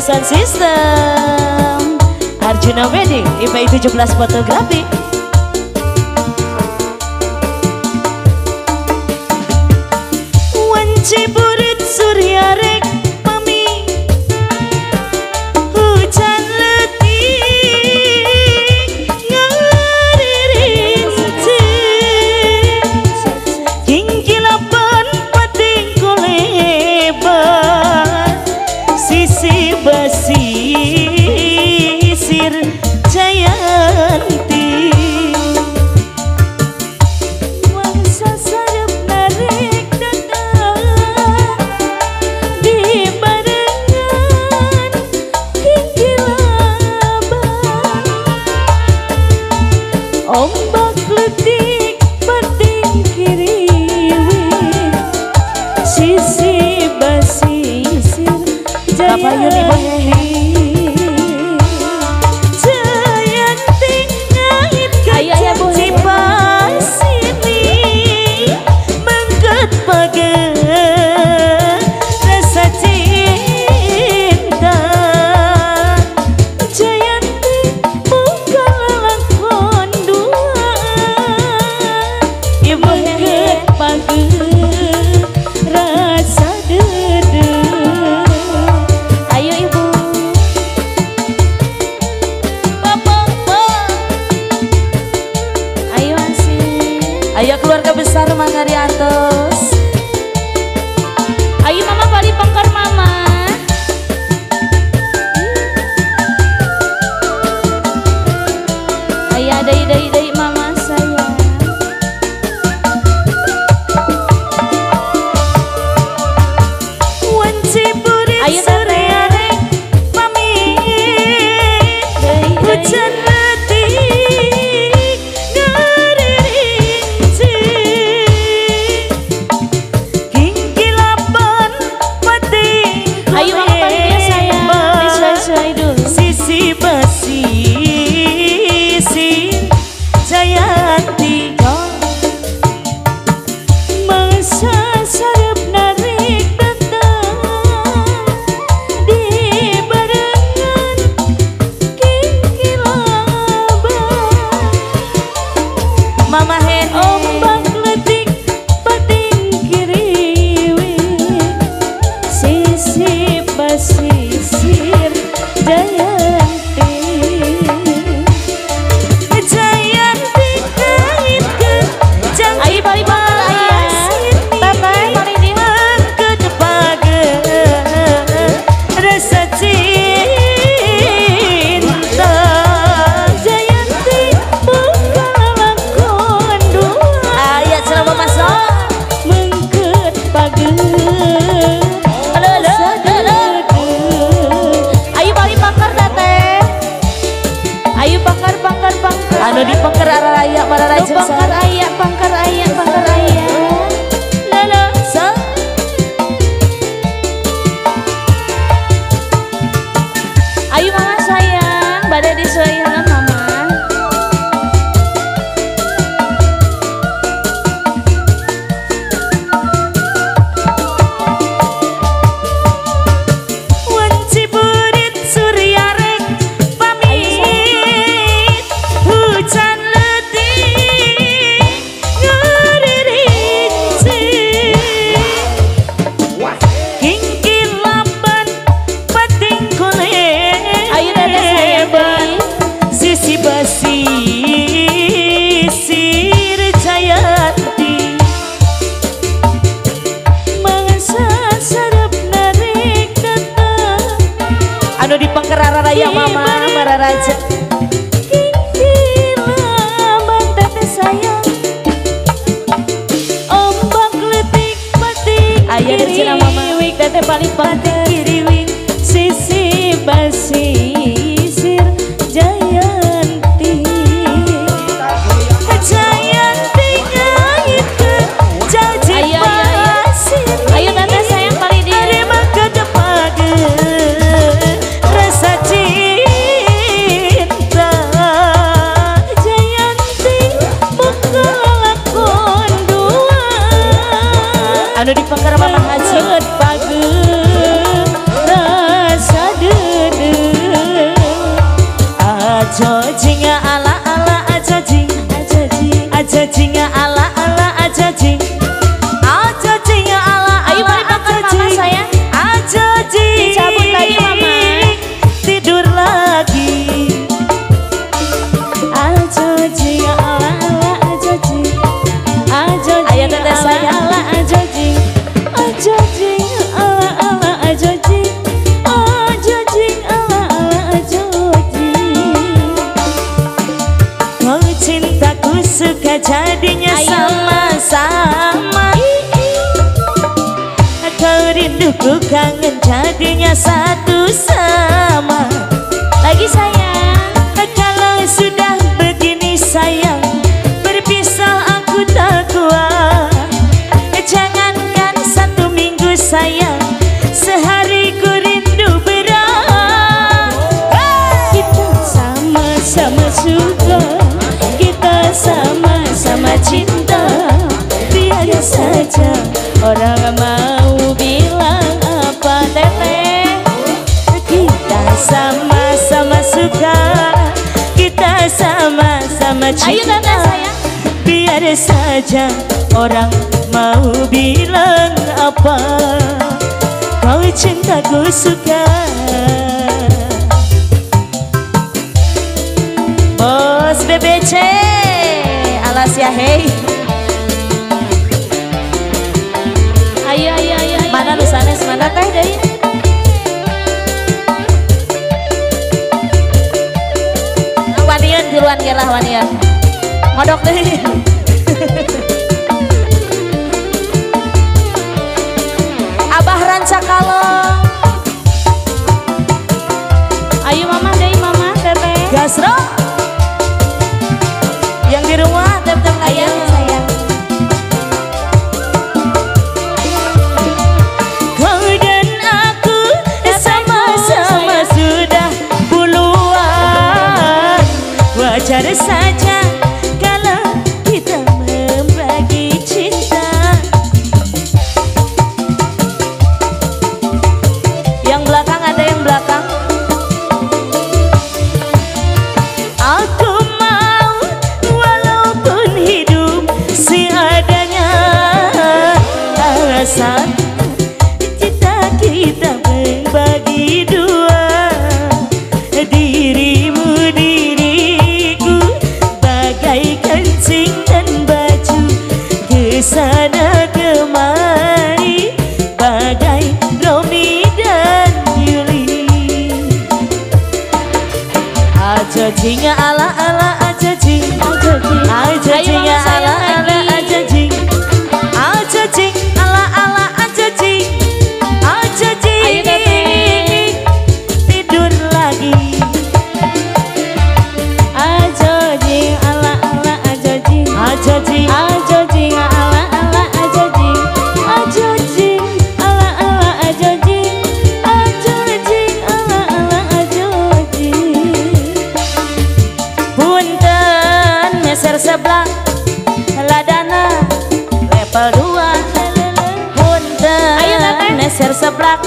Sound System. Arjuna Wedding IPI 17 Fotografi. Ayo keluarga besar Mangariantos Ayo mama balik pangkar 아, 아, 오빠 raja. Dindilah tetes ya, sayang. Ombak letik batik Ayah dan sinamama Wik tete paling Kiri wing, Sisi basi. Aduh ku kangen jadinya satu sama. Lagi sayang Kalau sudah begini sayang Berpisah aku tak kuat. Jangankan satu minggu sayang Sehari ku rindu berat. Kita sama-sama suka Kita sama-sama cinta. Biar saja orang mau sama-sama cinta. Sayang Biar saja orang mau bilang apa. Kau cintaku suka. Bos BBC Alas ya hei Ayo ayo ayo. Mana lu sanes mana teh Wanian tiluan gerah wanian Ngodok deh. Abah ranca Wajar saja kalau kita membagi cinta. Yang belakang ada yang belakang. Aku mau walaupun hidup seadanya Alasan Teteh. meser sebelah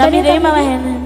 Dami rin mga hen.